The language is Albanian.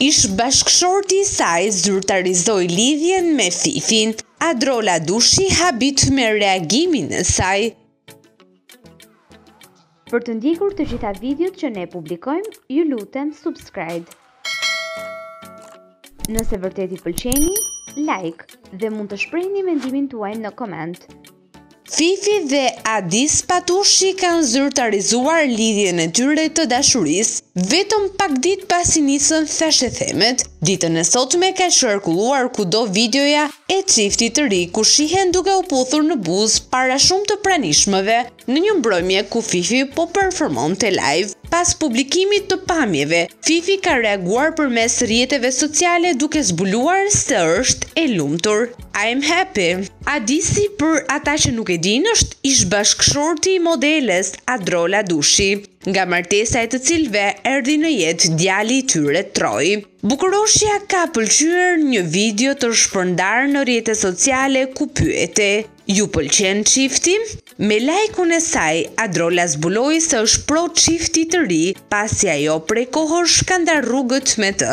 Ish bashkëshorti i saj zyrtarizoi lidhjen me Fifin. Adrola Dushi habit me reagimin e saj. Për të ndjekur të gjitha videot që ne publikojmë, ju lutem subscribe. Nëse vërtet i pëlqeni, like dhe mund të shprehni mendimin tuaj në koment. Fifi dhe Adis Patushi kanë zyrtarizuar lidhjen e tyre të dashurisë. Vetëm pak ditë pasi nisën thashethemet, ditën e sotme ka qarkulluar kudo videoja e çiftit të ri ku shihen duke u puthur në buzë para shumë të pranishmëve në një mbrëmje ku Fifi po performonte live. Pas publikimit të pamjeve, Fifi ka reaguar përmes rrjeteve sociale duke zbuluar se është e lumtur. I'm happy. Adisi për ata që nuk e dinë është ish-bashkëshorti i modeles Adrola Dushi, nga martesa e të cilëve erdhi në jetë djali i tyre Troi. Bukuroshja ka pëlqyer një video të shpërndarë në rrjetet sociale ku pyetet, Ju pëlqen çifti? Me lajkun e saj, Adrola zbuloi se është pro çiftit të ri, pasi ajo prej kohësh ka ndarë rrugët me të.